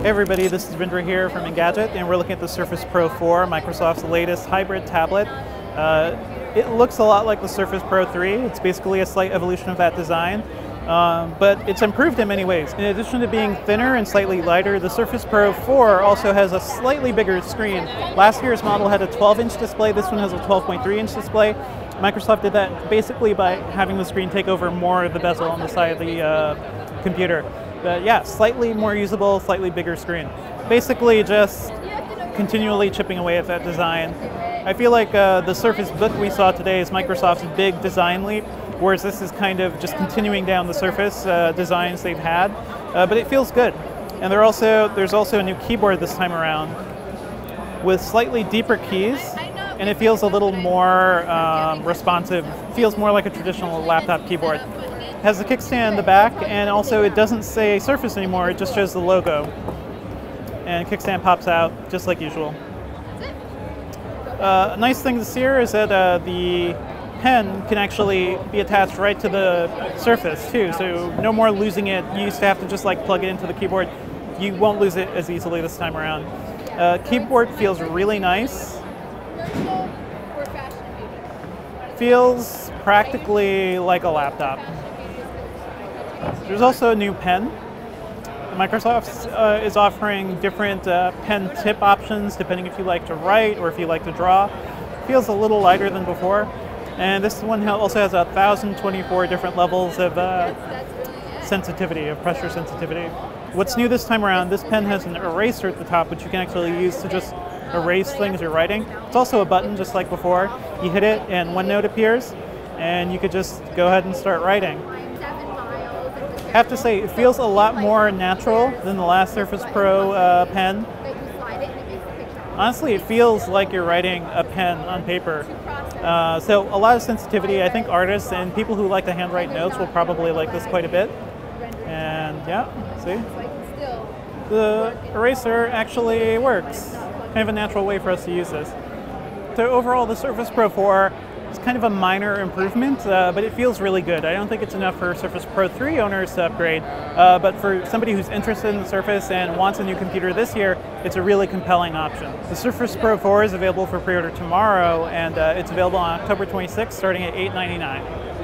Hey everybody, this is Vindra here from Engadget, and we're looking at the Surface Pro 4, Microsoft's latest hybrid tablet. Uh, it looks a lot like the Surface Pro 3. It's basically a slight evolution of that design, um, but it's improved in many ways. In addition to being thinner and slightly lighter, the Surface Pro 4 also has a slightly bigger screen. Last year's model had a 12-inch display. This one has a 12.3-inch display. Microsoft did that basically by having the screen take over more of the bezel on the side of the uh, computer. But yeah, slightly more usable, slightly bigger screen. Basically just continually chipping away at that design. I feel like uh, the Surface Book we saw today is Microsoft's big design leap, whereas this is kind of just continuing down the Surface uh, designs they've had, uh, but it feels good. And also, there's also a new keyboard this time around with slightly deeper keys, and it feels a little more um, responsive, feels more like a traditional laptop keyboard has the kickstand in the back, and also it doesn't say Surface anymore, it just shows the logo. And kickstand pops out, just like usual. Uh, a nice thing see here is that uh, the pen can actually be attached right to the surface too, so no more losing it. You used to have to just like plug it into the keyboard. You won't lose it as easily this time around. Uh, keyboard feels really nice. Feels practically like a laptop. There's also a new pen. Microsoft uh, is offering different uh, pen tip options depending if you like to write or if you like to draw. Feels a little lighter than before. And this one also has 1,024 different levels of uh, sensitivity, of pressure sensitivity. What's new this time around, this pen has an eraser at the top which you can actually use to just erase things you're writing. It's also a button just like before. You hit it and OneNote appears and you could just go ahead and start writing have to say, it feels a lot more natural than the last Surface Pro uh, pen. Honestly, it feels like you're writing a pen on paper. Uh, so a lot of sensitivity. I think artists and people who like to handwrite notes will probably like this quite a bit. And yeah, see? The eraser actually works. Kind of a natural way for us to use this. So overall, the Surface Pro 4 it's kind of a minor improvement, uh, but it feels really good. I don't think it's enough for Surface Pro 3 owners to upgrade, uh, but for somebody who's interested in the Surface and wants a new computer this year, it's a really compelling option. The Surface Pro 4 is available for pre-order tomorrow, and uh, it's available on October 26th, starting at $899.